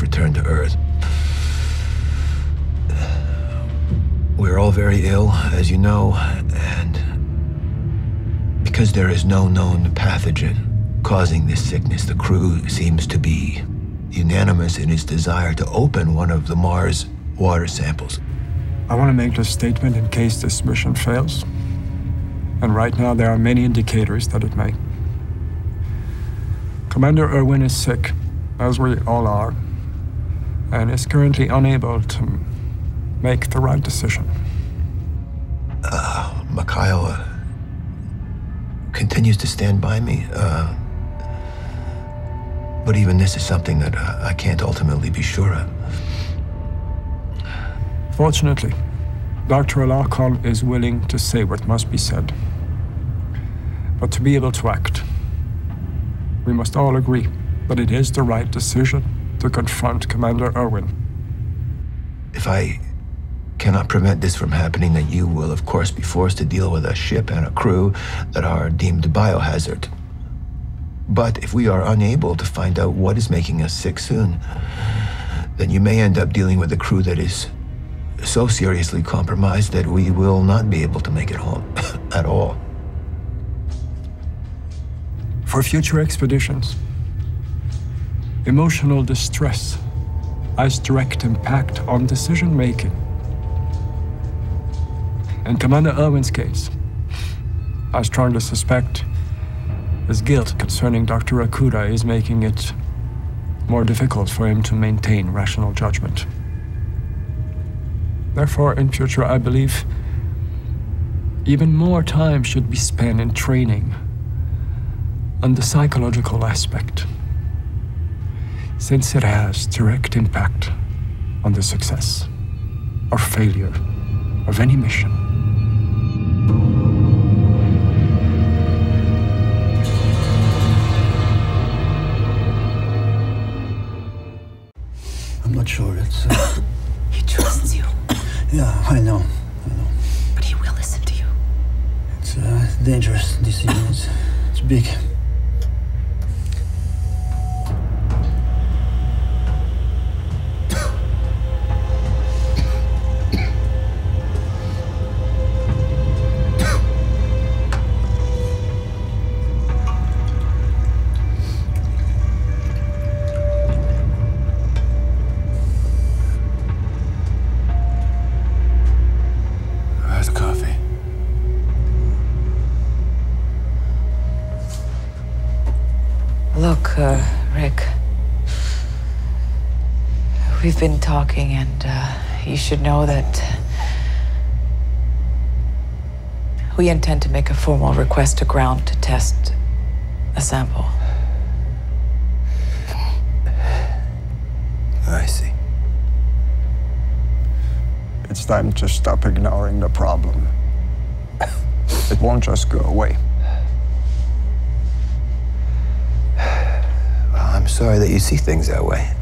return to Earth. We're all very ill, as you know, and because there is no known pathogen causing this sickness, the crew seems to be unanimous in its desire to open one of the Mars water samples. I want to make this statement in case this mission fails. And right now, there are many indicators that it may. Commander Erwin is sick, as we all are, and is currently unable to make the right decision. Uh, Mikhail uh, continues to stand by me. Uh, but even this is something that uh, I can't ultimately be sure of. Fortunately, Dr. Alarcon is willing to say what must be said. But to be able to act, we must all agree that it is the right decision to confront Commander Erwin. If I cannot prevent this from happening, then you will, of course, be forced to deal with a ship and a crew that are deemed biohazard. But if we are unable to find out what is making us sick soon, then you may end up dealing with a crew that is so seriously compromised that we will not be able to make it home at all. For future expeditions, emotional distress has direct impact on decision making. In Commander Erwin's case, I strongly suspect his guilt concerning Dr. Akuda is making it more difficult for him to maintain rational judgment. Therefore, in future, I believe even more time should be spent in training on the psychological aspect, since it has direct impact on the success or failure of any mission. I'm not sure it's. Uh... he trusts you. Yeah, I know. I know. But he will listen to you. It's a dangerous decision. It's, it's big. Been talking, and uh, you should know that we intend to make a formal request to ground to test a sample. I see. It's time to stop ignoring the problem. It won't just go away. Well, I'm sorry that you see things that way.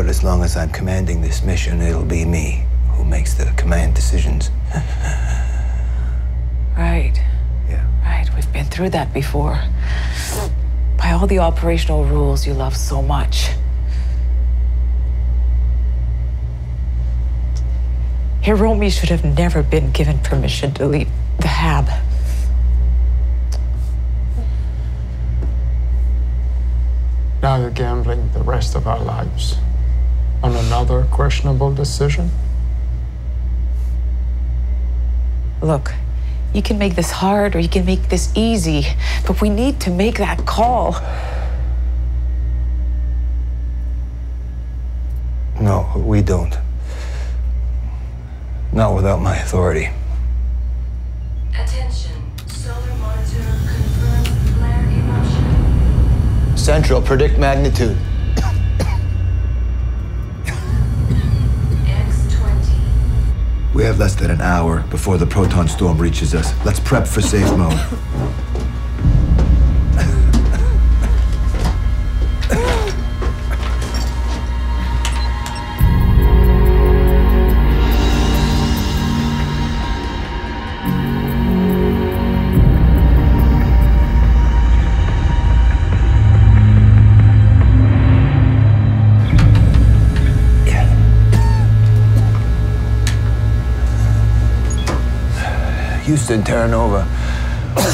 But as long as I'm commanding this mission, it'll be me who makes the command decisions. right. Yeah. Right. We've been through that before. By all the operational rules you love so much. Hiromi should have never been given permission to leave the Hab. Now you're gambling the rest of our lives on another questionable decision? Look, you can make this hard or you can make this easy, but we need to make that call. No, we don't. Not without my authority. Attention. Solar monitor confirmed flare eruption. Central, predict magnitude. We have less than an hour before the proton storm reaches us. Let's prep for safe mode. Houston, Terra Nova.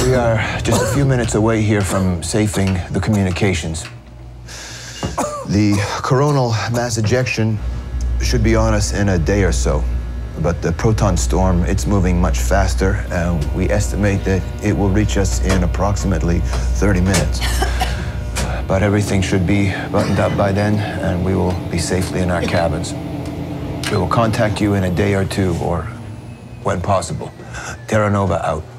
We are just a few minutes away here from safing the communications. The coronal mass ejection should be on us in a day or so. But the proton storm, it's moving much faster, and we estimate that it will reach us in approximately 30 minutes. but everything should be buttoned up by then, and we will be safely in our cabins. We will contact you in a day or two, or when possible. Terra Nova out.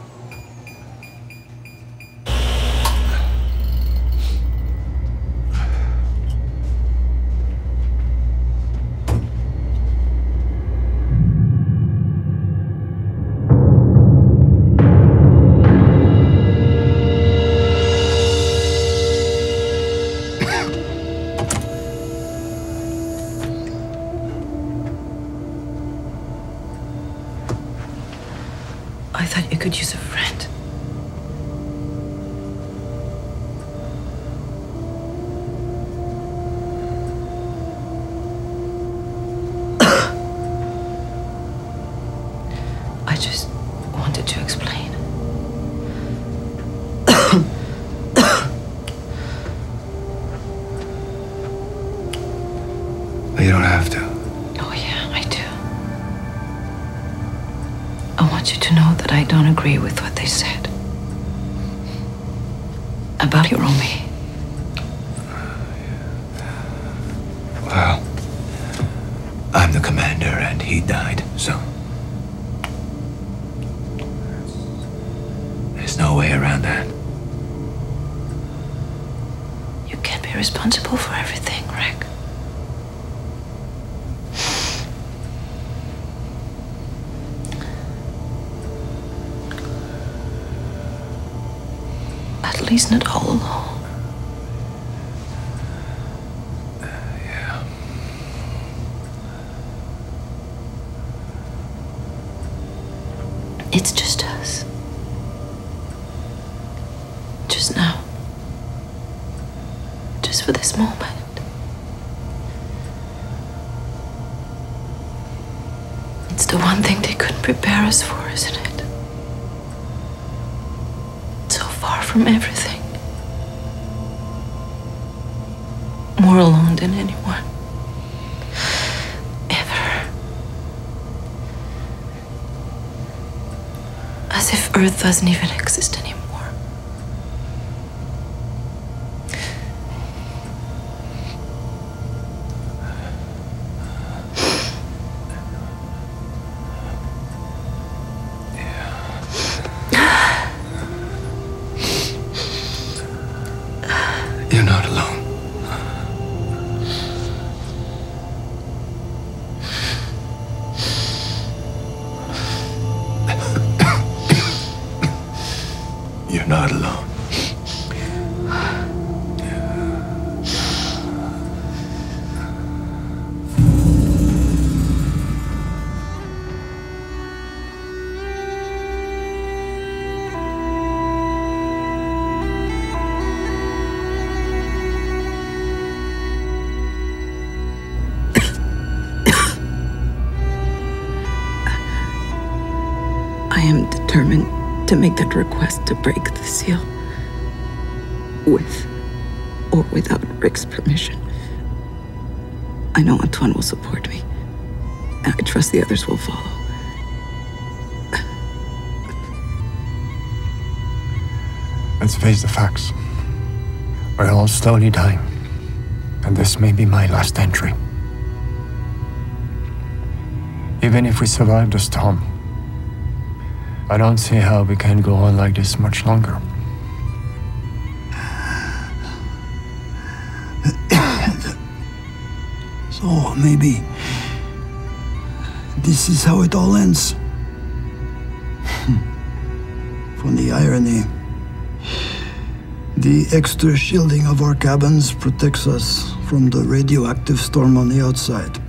For this moment. It's the one thing they couldn't prepare us for, isn't it? So far from everything. More alone than anyone. Ever. As if Earth doesn't even exist anymore. Request to break the seal. With or without Rick's permission. I know Antoine will support me. And I trust the others will follow. Let's face the facts. We're all slowly dying. And this may be my last entry. Even if we survive the storm, I don't see how we can go on like this much longer. So maybe this is how it all ends. Funny irony. The extra shielding of our cabins protects us from the radioactive storm on the outside.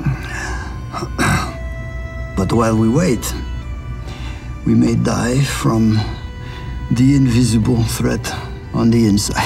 but while we wait, we may die from the invisible threat on the inside.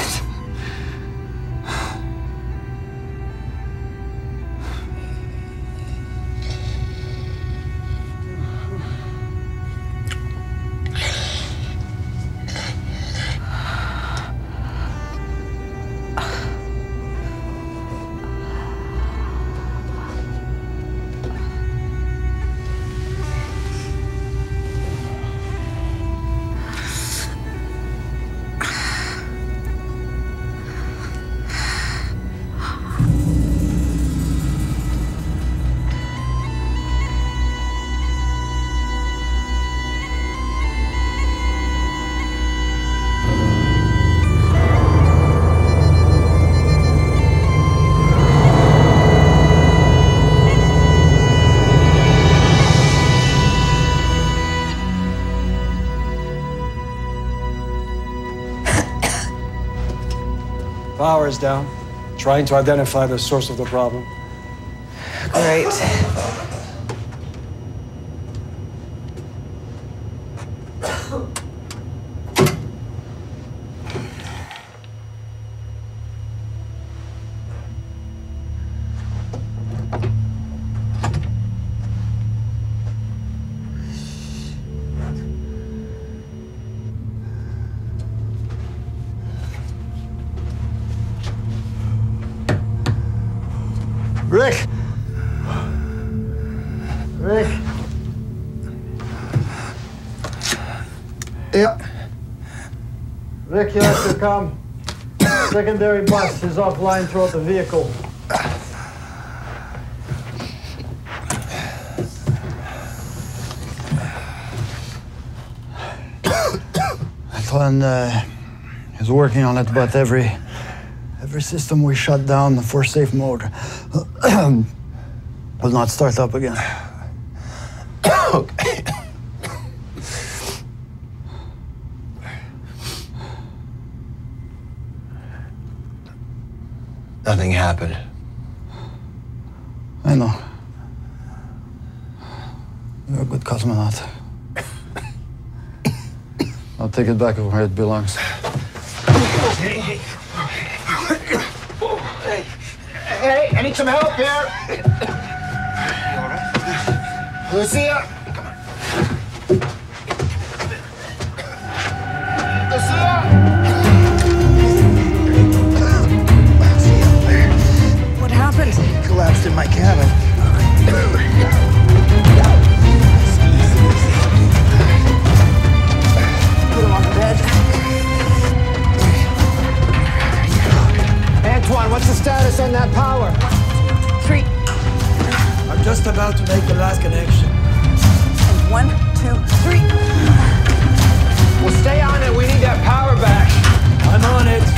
Down, trying to identify the source of the problem. Great. Rick, you have to come. Secondary bus is offline throughout the vehicle. Antoine uh, is working on it, but every every system we shut down for safe mode will not start up again. okay. Nothing happened. I know. You're a good cosmonaut. I'll take it back where it belongs. Hey, hey. Hey, hey, I need some help here. You all right? Lucia? Collapsed in my cabin. Put him on the bed. Antoine, what's the status on that power? Three. I'm just about to make the last connection. And one, two, three. Well, stay on it. We need that power back. I'm on it.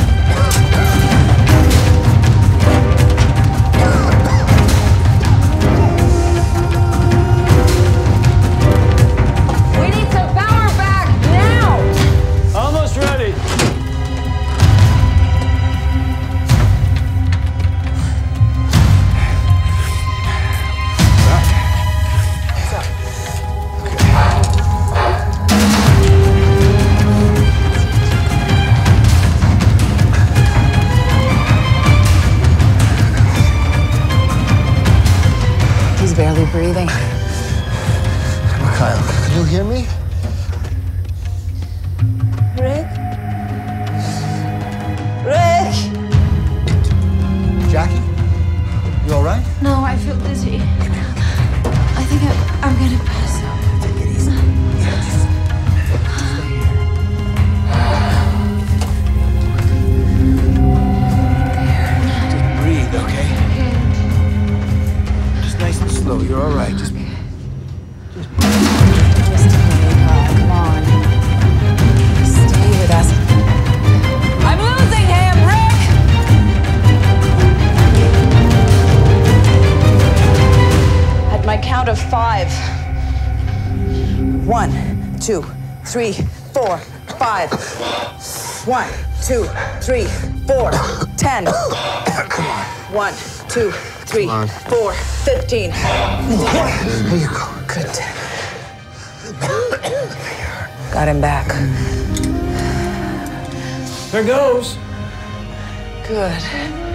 Two, three, on. four, fifteen. There you go. Good. Got him back. There goes. Good.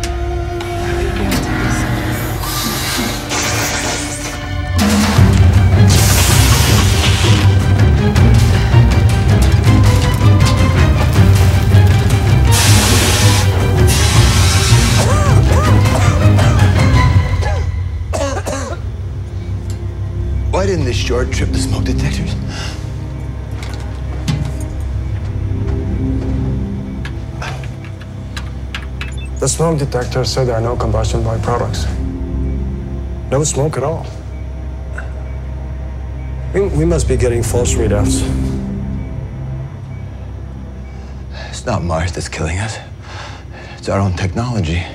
This short trip the smoke detectors? The smoke detector said there are no combustion byproducts. No smoke at all. We, we must be getting false readouts. It's not Mars that's killing us. It's our own technology.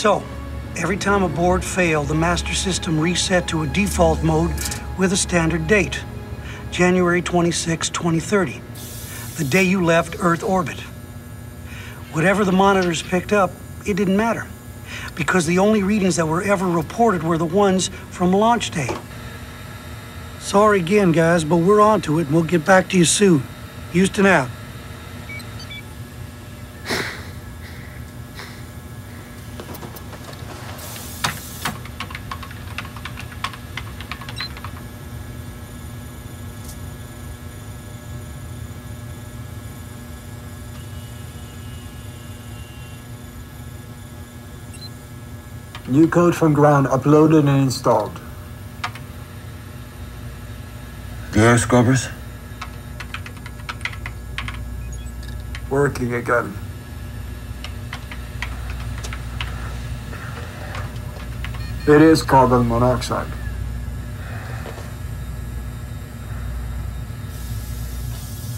So, every time a board failed, the master system reset to a default mode with a standard date January 26, 2030, the day you left Earth orbit. Whatever the monitors picked up, it didn't matter, because the only readings that were ever reported were the ones from launch day. Sorry again, guys, but we're on to it, and we'll get back to you soon. Houston out. New code from ground uploaded and installed. The air scrubbers? Working again. It is carbon monoxide.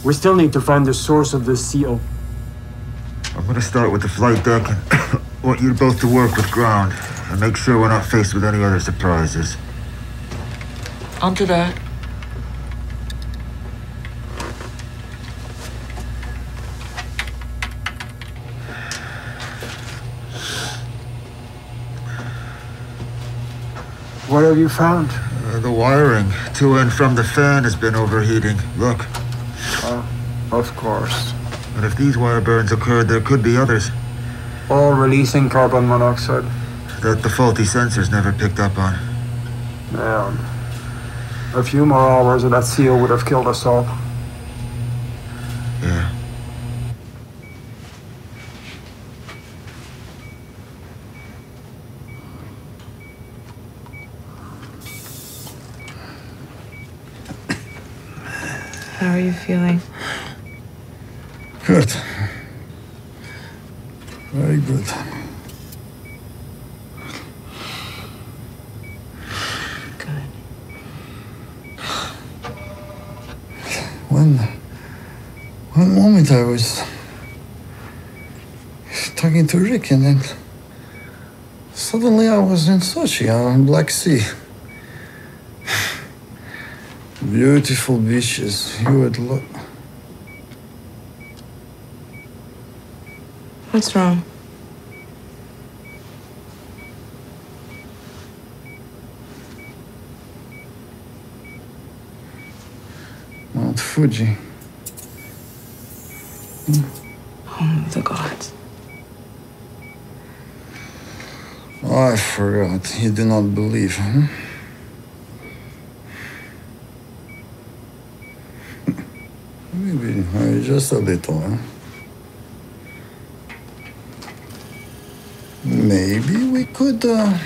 We still need to find the source of this CO. I'm gonna start with the flight deck and want you both to work with ground and make sure we're not faced with any other surprises. Onto that. What have you found? Uh, the wiring to and from the fan has been overheating. Look. Uh, of course. And if these wire burns occurred, there could be others. All releasing carbon monoxide. That the faulty sensors never picked up on. Man. A few more hours of that seal would have killed us all. Yeah. How are you feeling? Good. Very good. Good. One, one moment I was talking to Rick, and then suddenly I was in Sochi on Black Sea. Beautiful beaches. You would look. What's wrong? Fuji. Home of the gods. Oh, I forgot. You do not believe, huh? Maybe uh, just a little, huh? Maybe we could, uh,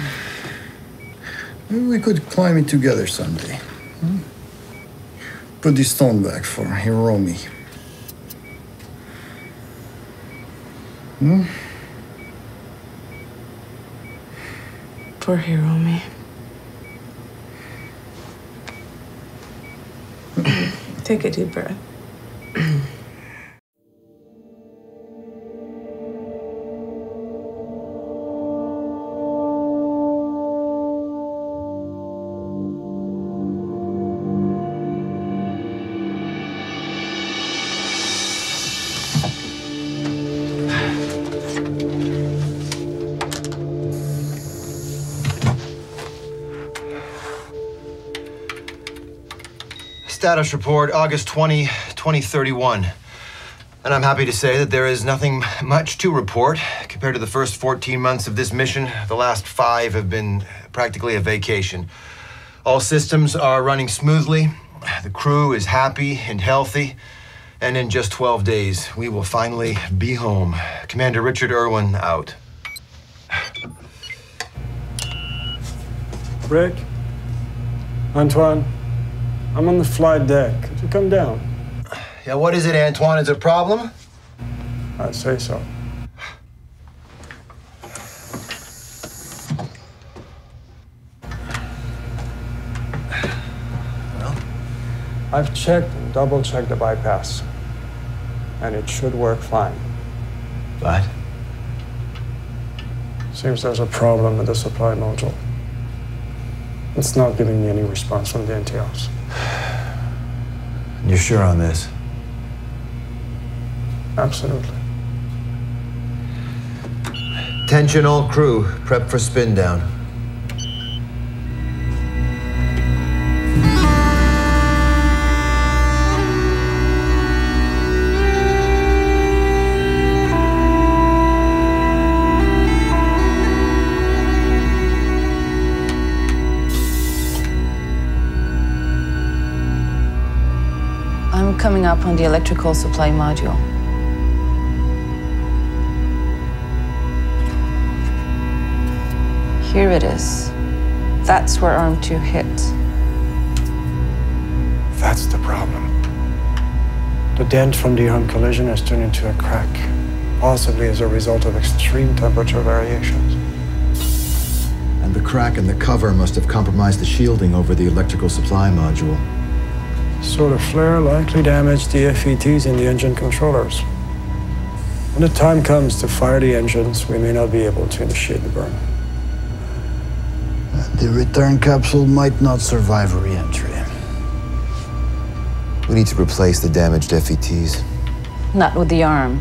maybe we could climb it together someday. Put the stone back for Hiromi. Hmm? Poor Hiromi. Take a deep breath. Status report, August 20, 2031. And I'm happy to say that there is nothing much to report. Compared to the first 14 months of this mission, the last five have been practically a vacation. All systems are running smoothly. The crew is happy and healthy. And in just 12 days, we will finally be home. Commander Richard Erwin out. Rick? Antoine? I'm on the flight deck. Could you come down? Yeah, what is it, Antoine? Is it a problem? I'd say so. Well, I've checked and double checked the bypass. And it should work fine. But? Seems there's a problem with the supply module. It's not giving me any response from the NTOs. You're sure on this? Absolutely. Attention all crew, prep for spin down. Up on the electrical supply module. Here it is. That's where arm two hit. That's the problem. The dent from the arm collision has turned into a crack, possibly as a result of extreme temperature variations. And the crack in the cover must have compromised the shielding over the electrical supply module. So the flare likely damaged the FETs in the engine controllers. When the time comes to fire the engines, we may not be able to initiate the burn. The return capsule might not survive re-entry. We need to replace the damaged FETs. Not with the arm.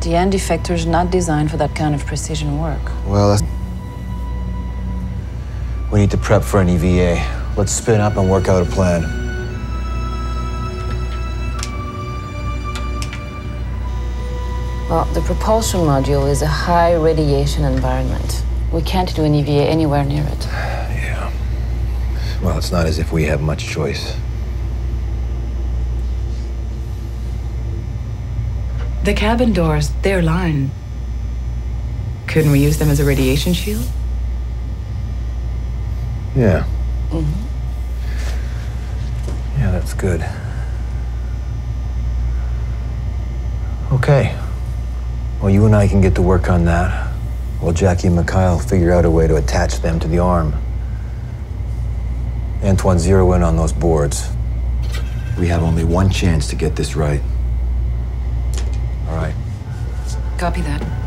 The end effector is not designed for that kind of precision work. Well, that's... We need to prep for an EVA. Let's spin up and work out a plan. Well, the propulsion module is a high radiation environment. We can't do an EVA anywhere near it. Yeah. Well, it's not as if we have much choice. The cabin doors, they're lined. Couldn't we use them as a radiation shield? Yeah. Mm-hmm. Yeah, that's good. Okay. Well, you and I can get to work on that. While Jackie and Mikhail figure out a way to attach them to the arm. Antoine, zero in on those boards. We have only one chance to get this right. All right. Copy that.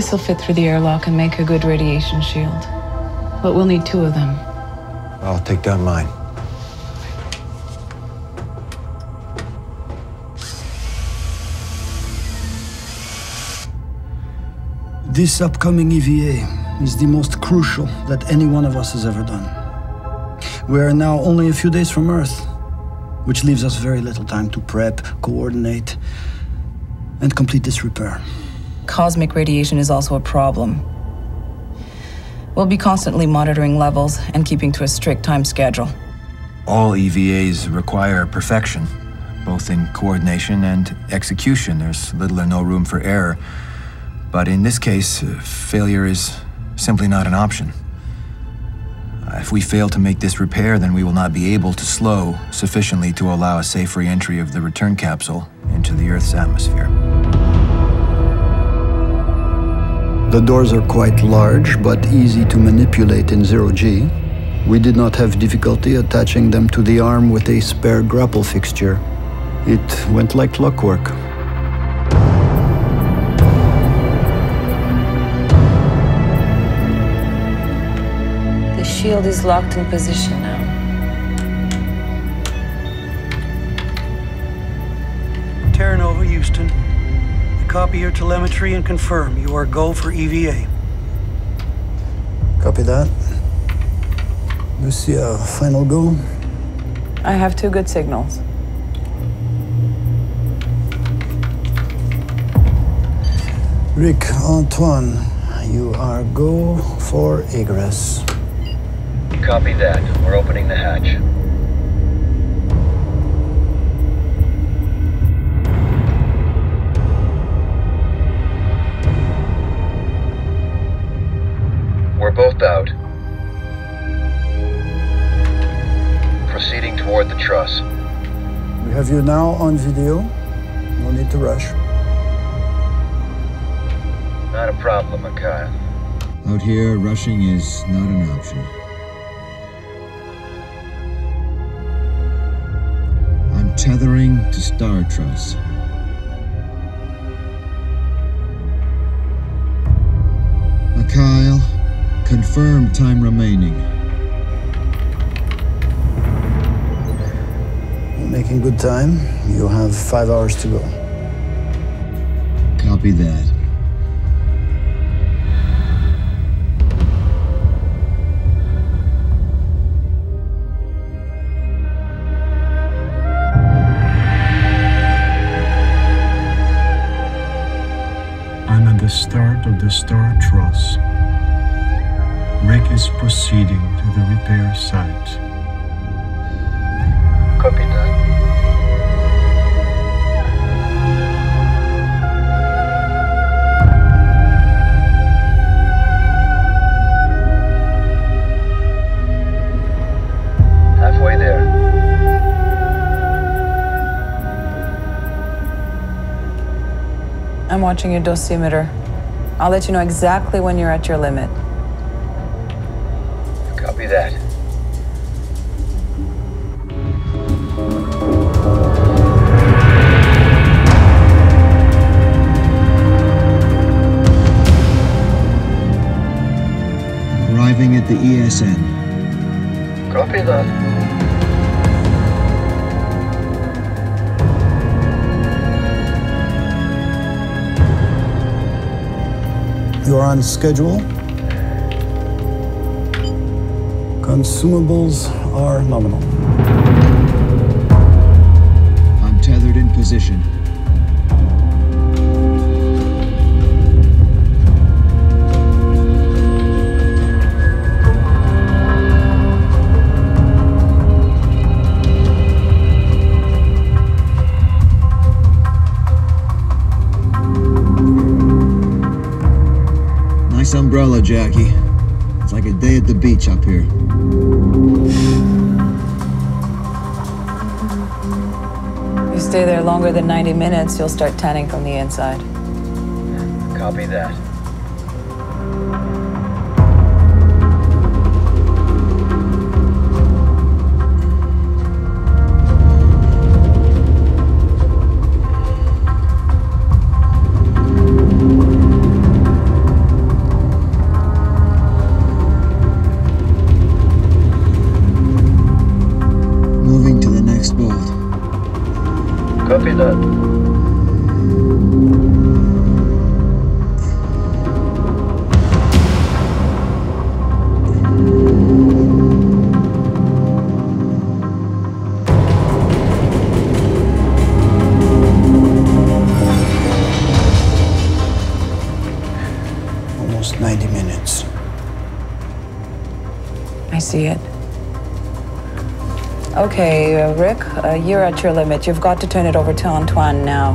This will fit through the airlock and make a good radiation shield. But we'll need two of them. I'll take down mine. This upcoming EVA is the most crucial that any one of us has ever done. We are now only a few days from Earth, which leaves us very little time to prep, coordinate, and complete this repair. Cosmic radiation is also a problem. We'll be constantly monitoring levels and keeping to a strict time schedule. All EVAs require perfection, both in coordination and execution. There's little or no room for error. But in this case, uh, failure is simply not an option. Uh, If we fail to make this repair, then we will not be able to slow sufficiently to allow a safe re-entry of the return capsule into the Earth's atmosphere. The doors are quite large but easy to manipulate in zero G. We did not have difficulty attaching them to the arm with a spare grapple fixture. It went like clockwork. The shield is locked in position now. Terra Nova, Houston. Copy your telemetry and confirm you are go for E EVA. Copy that. Lucia, final go. I have two good signals. Rick, Antoine, you are go for egress. Copy that. We're opening the hatch. We're out. Proceeding toward the truss. We have you now on video. No need to rush. Not a problem, Mikhail. Out here, rushing is not an option. I'm tethering to Star Truss. Confirm time remaining. You're making good time. You have five hours to go. Copy that. I'm at the start of the Star Truss. Rick is proceeding to the repair site. Copy that. Halfway there. I'm watching your dosimeter. I'll let you know exactly when you're at your limit. The ESN. Copy that. You're on schedule. Consumables are nominal. I'm tethered in position. Umbrella, Jackie. It's like a day at the beach up here. You stay there longer than 90 minutes, you'll start tanning from the inside. Copy that. Okay, uh, Rick, uh, you're at your limit. You've got to turn it over to Antoine now.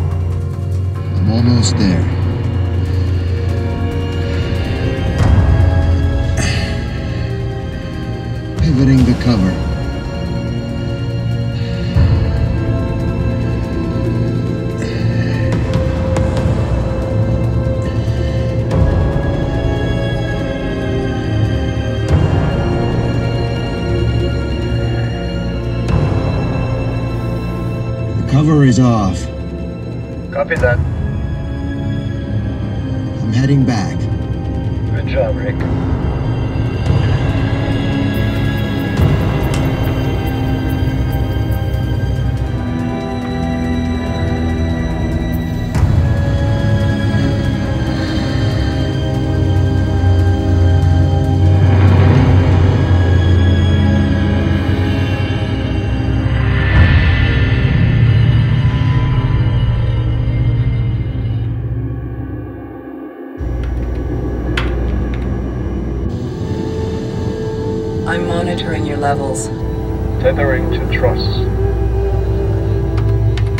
I'm almost there. Pivoting the cover. Cover is off. Copy that. I'm heading back. Good job, Rick. Monitoring your levels. Tethering to truss.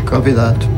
Copy that.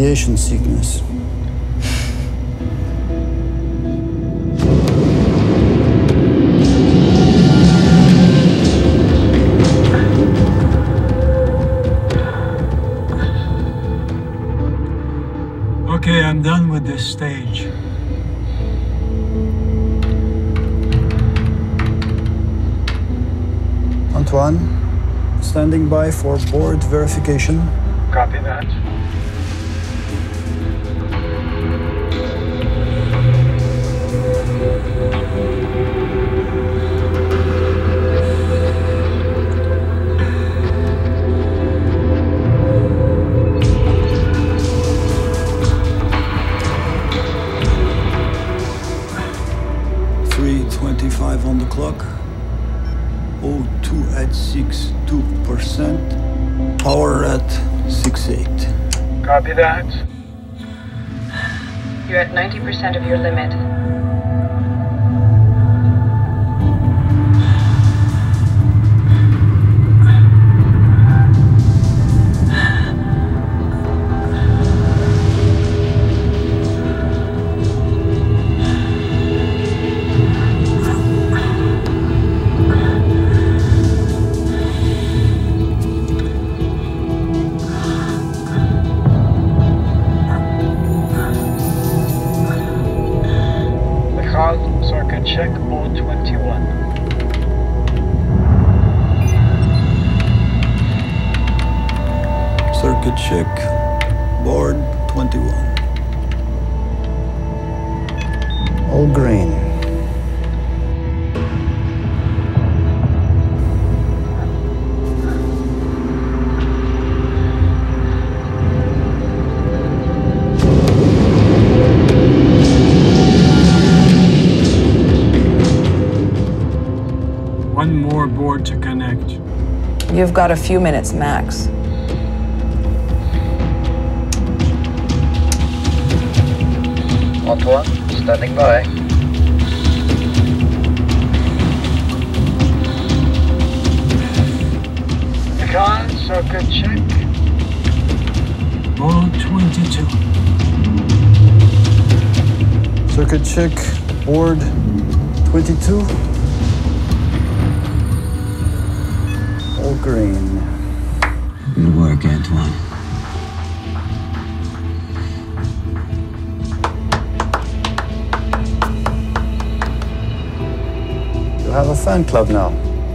Radiation sickness. Okay, I'm done with this stage. Antoine, standing by for board verification. Copy that. Three twenty-five on the clock. O2 at 62%. Power at 68. Copy that. You're at 90% of your limit. Check. Board 21. All green. One more board to connect. You've got a few minutes max. Antoine, standing by. Mikhail, circuit check. Board 22. Circuit check. Board 22. All green. Good work, Antoine. Have a fan club now.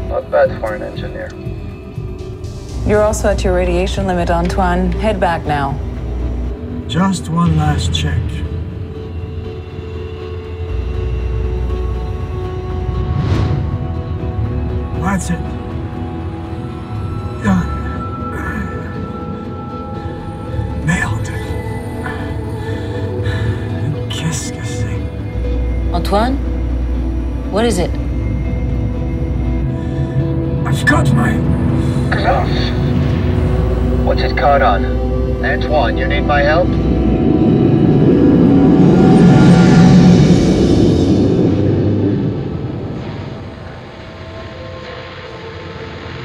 Not bad for an engineer. You're also at your radiation limit, Antoine. Head back now. Just one last check. That's it. Done. Nailed it. Qu'est-ce que c'est? Antoine? What is it? What's on? Antoine, you need my help?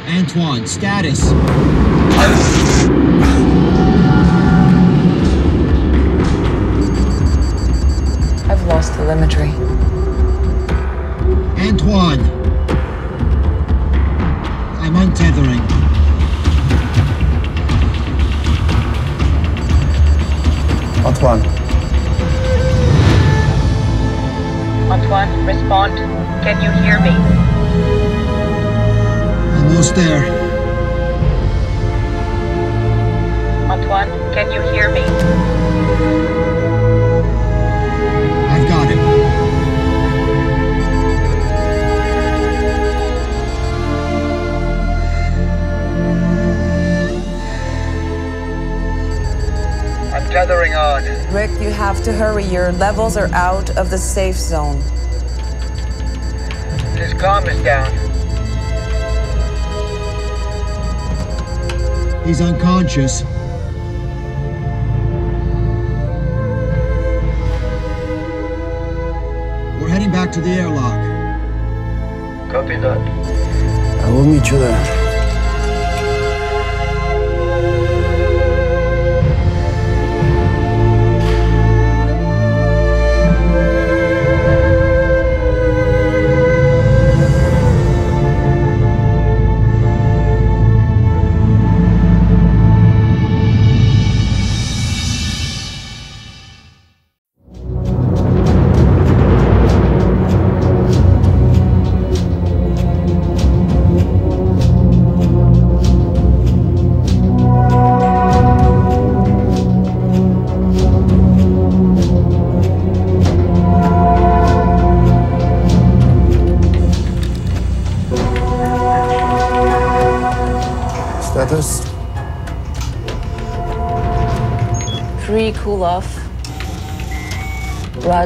Antoine, status. I've lost telemetry. Antoine. Antoine. Antoine, respond. Can you hear me? Almost there. Antoine, can you hear me? Tethering on. Rick, you have to hurry. Your levels are out of the safe zone. His comm is down. He's unconscious. We're heading back to the airlock. Copy that. I will meet you there.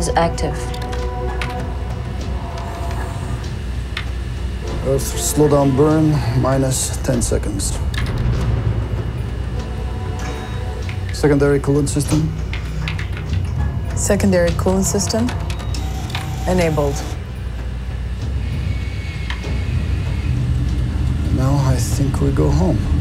Rods active. Earth slow down burn, minus 10 seconds. Secondary coolant system, Secondary coolant system enabled. now I think we go home.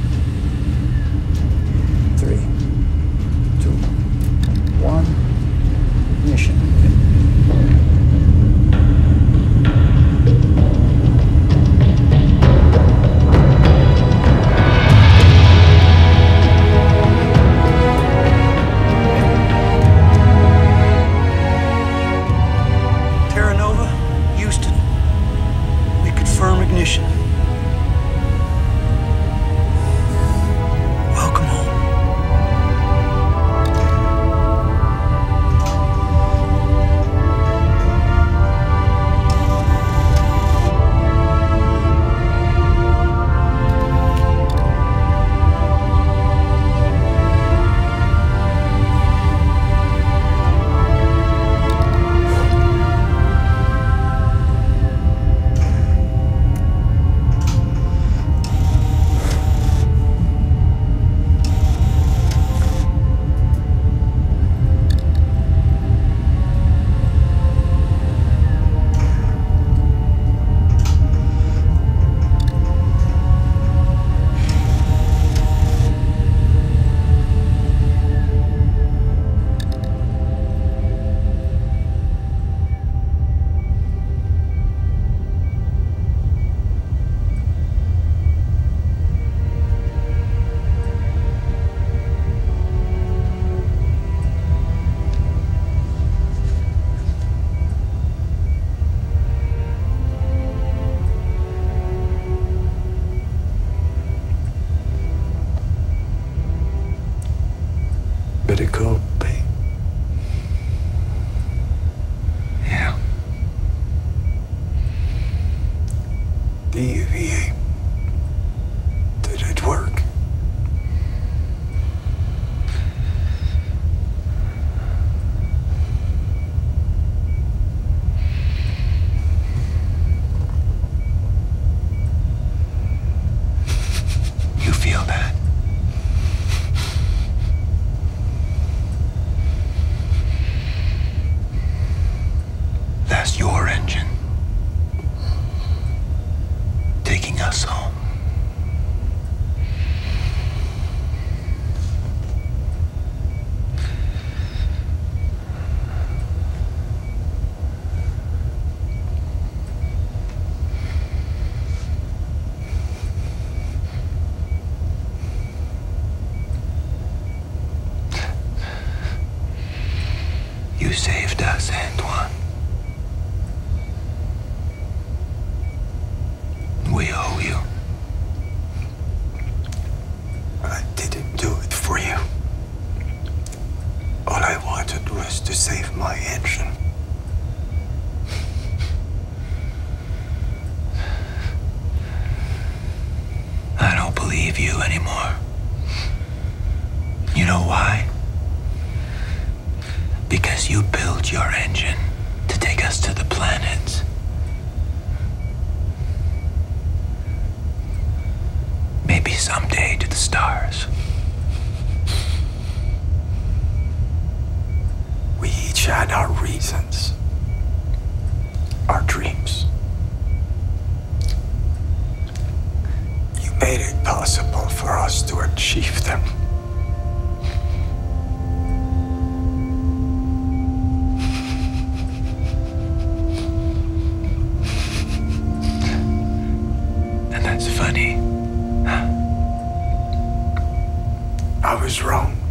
That's funny. I was wrong.